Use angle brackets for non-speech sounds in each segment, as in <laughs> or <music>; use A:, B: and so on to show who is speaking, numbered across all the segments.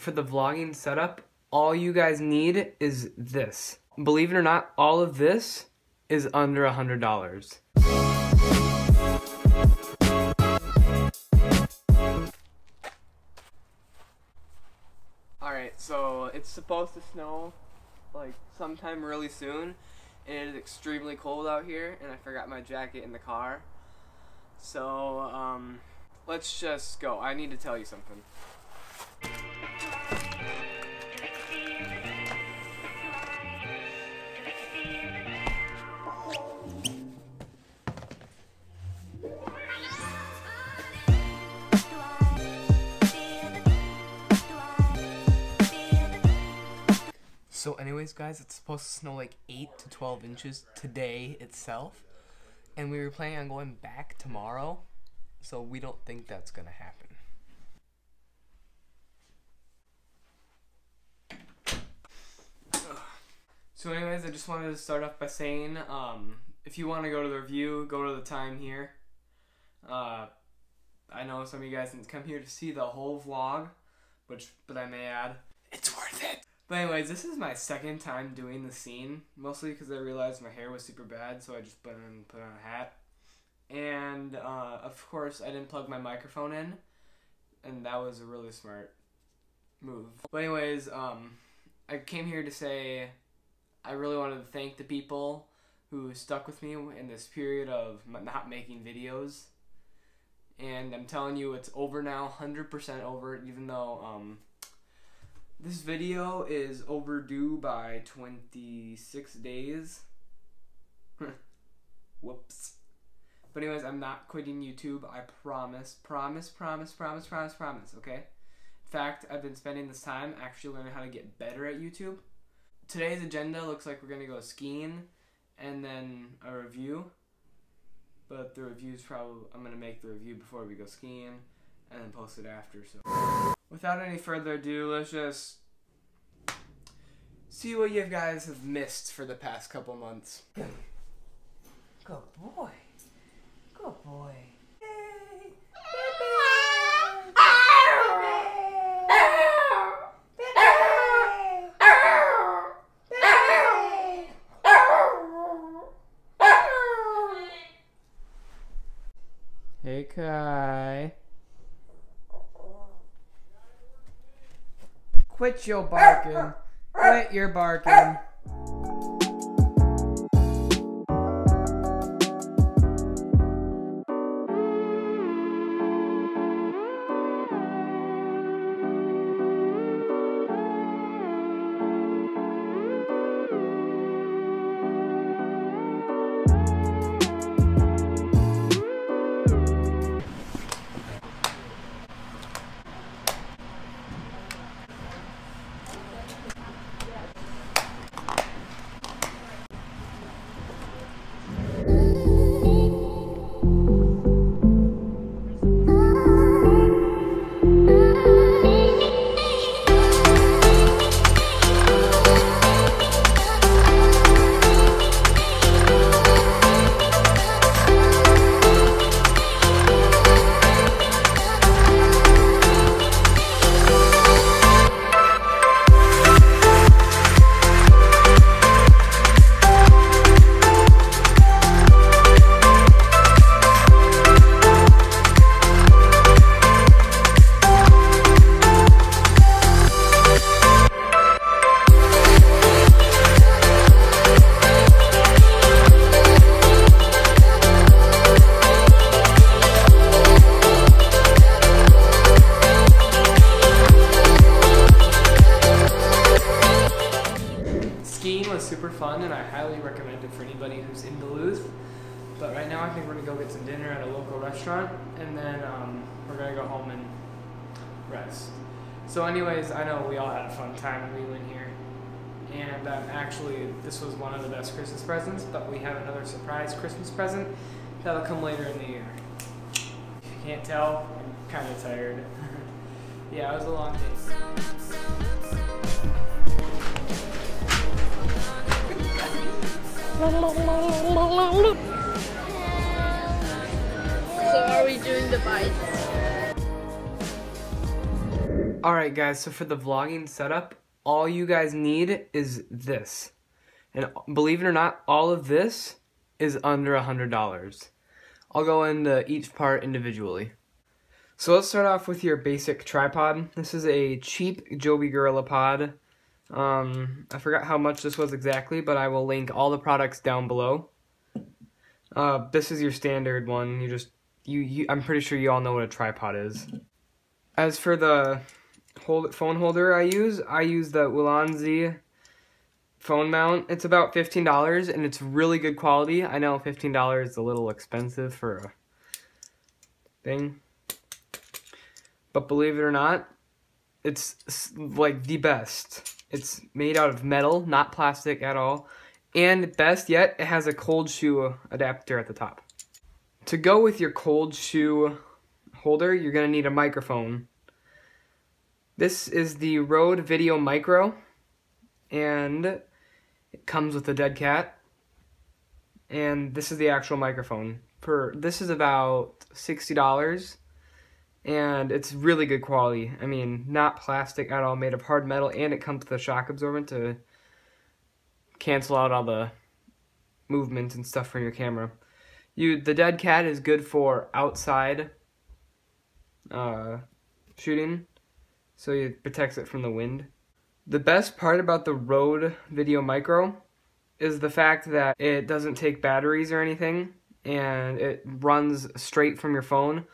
A: For the vlogging setup, all you guys need is this. Believe it or not, all of this is under a hundred dollars. Alright, so it's supposed to snow like sometime really soon. And it is extremely cold out here, and I forgot my jacket in the car. So, um, let's just go. I need to tell you something. So anyways, guys, it's supposed to snow like 8 to 12 inches today itself. And we were planning on going back tomorrow. So we don't think that's going to happen. So anyways, I just wanted to start off by saying, um, if you want to go to the review, go to the time here. Uh, I know some of you guys didn't come here to see the whole vlog, which, but I may add, it's worth it. But anyways, this is my second time doing the scene, mostly because I realized my hair was super bad, so I just put on put on a hat. And uh, of course, I didn't plug my microphone in, and that was a really smart move. But anyways, um, I came here to say I really wanted to thank the people who stuck with me in this period of not making videos. And I'm telling you, it's over now, 100% over, even though um, this video is overdue by 26 days. <laughs> Whoops. But anyways, I'm not quitting YouTube. I promise. Promise, promise, promise, promise, promise, okay? In fact, I've been spending this time actually learning how to get better at YouTube. Today's agenda looks like we're going to go skiing and then a review. But the review's probably, I'm going to make the review before we go skiing and then post it after, so without any further ado, let's just see what you guys have missed for the past couple months.
B: Good boy. Good boy.
A: Hey Kai. Quit your barking. Quit your barking. Fun, and I highly recommend it for anybody who's in Duluth. But right now, I think we're gonna go get some dinner at a local restaurant, and then um, we're gonna go home and rest. So, anyways, I know we all had a fun time when we went here, and um, actually, this was one of the best Christmas presents. But we have another surprise Christmas present that'll come later in the year. If you can't tell, I'm kind of tired. <laughs> yeah, it was a long day.
C: So are we doing the bites?
A: Alright guys, so for the vlogging setup, all you guys need is this. And believe it or not, all of this is under a $100. I'll go into each part individually. So let's start off with your basic tripod. This is a cheap Joby Gorilla Pod. Um, I forgot how much this was exactly, but I will link all the products down below. Uh, this is your standard one. You just, you, you, I'm pretty sure you all know what a tripod is. As for the hold phone holder I use, I use the Ulanzi phone mount. It's about $15 and it's really good quality. I know $15 is a little expensive for a thing. But believe it or not, it's like the best. It's made out of metal, not plastic at all. And best yet, it has a cold shoe adapter at the top. To go with your cold shoe holder, you're going to need a microphone. This is the Rode Video Micro, and it comes with a dead cat. And this is the actual microphone. For This is about $60 and it's really good quality. I mean, not plastic at all, made of hard metal, and it comes with a shock absorbent to cancel out all the movement and stuff from your camera. You, the dead cat is good for outside uh, shooting, so it protects it from the wind. The best part about the Rode Video Micro is the fact that it doesn't take batteries or anything, and it runs straight from your phone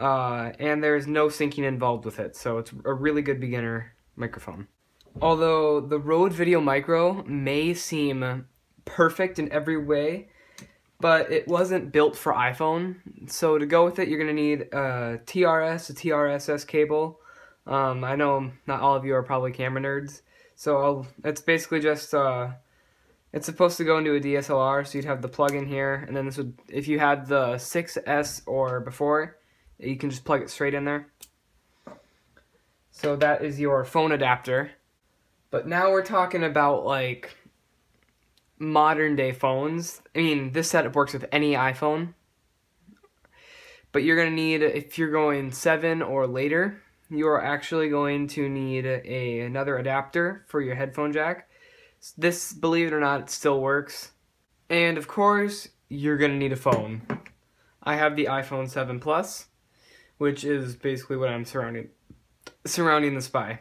A: uh, and there's no syncing involved with it, so it's a really good beginner microphone. Although the Rode Video Micro may seem perfect in every way, but it wasn't built for iPhone. So to go with it, you're going to need a TRS, a TRSS cable. Um, I know not all of you are probably camera nerds, so I'll, it's basically just uh, it's supposed to go into a DSLR, so you'd have the plug in here, and then this would if you had the 6S or before, you can just plug it straight in there. So that is your phone adapter. But now we're talking about like modern day phones. I mean, this setup works with any iPhone. But you're going to need, if you're going 7 or later, you are actually going to need a, another adapter for your headphone jack. This, believe it or not, still works. And of course, you're going to need a phone. I have the iPhone 7 Plus which is basically what I'm surrounding surrounding the spy.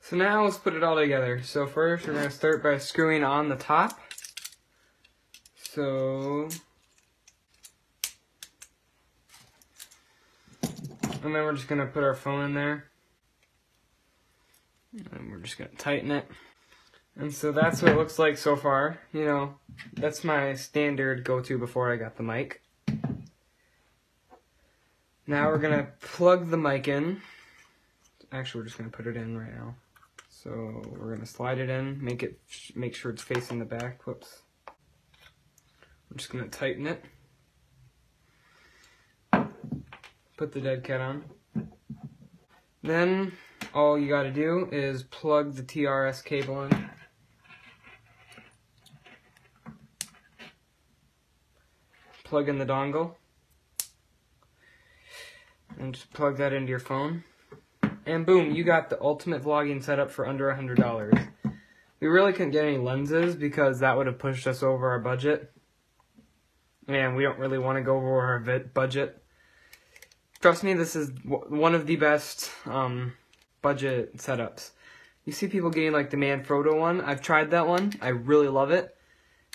A: So now let's put it all together. So first we're going to start by screwing on the top. So and then we're just going to put our phone in there. And we're just going to tighten it. And so that's what it looks like so far. You know, that's my standard go-to before I got the mic. Now we're gonna plug the mic in. Actually, we're just gonna put it in right now. So we're gonna slide it in, make it, make sure it's facing the back. Whoops. I'm just gonna tighten it. Put the dead cat on. Then all you gotta do is plug the TRS cable in. Plug in the dongle and just plug that into your phone. And boom, you got the ultimate vlogging setup for under a $100. We really couldn't get any lenses because that would have pushed us over our budget. And we don't really want to go over our budget. Trust me, this is one of the best um, budget setups. You see people getting like the Manfrotto one. I've tried that one. I really love it.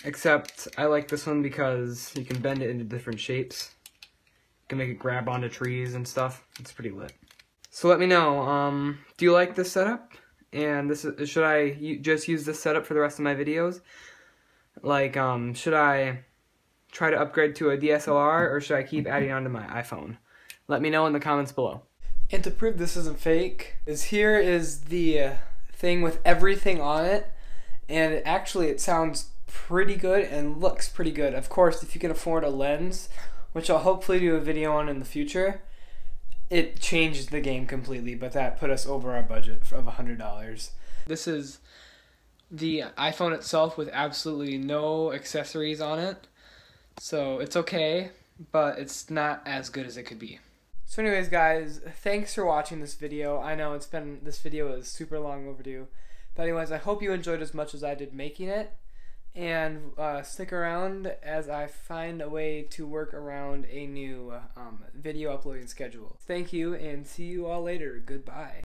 A: Except I like this one because you can bend it into different shapes can make it grab onto trees and stuff. It's pretty lit. So let me know, um, do you like this setup? And this is, should I just use this setup for the rest of my videos? Like, um, should I try to upgrade to a DSLR or should I keep adding on to my iPhone? Let me know in the comments below. And to prove this isn't fake, is here is the uh, thing with everything on it. And actually it sounds pretty good and looks pretty good. Of course, if you can afford a lens which I'll hopefully do a video on in the future, it changed the game completely, but that put us over our budget of $100. This is the iPhone itself with absolutely no accessories on it. So it's okay, but it's not as good as it could be. So, anyways, guys, thanks for watching this video. I know it's been this video is super long overdue, but anyways, I hope you enjoyed as much as I did making it, and uh, stick around as I find a way to work around a new um, video uploading schedule. Thank you, and see you all later. Goodbye.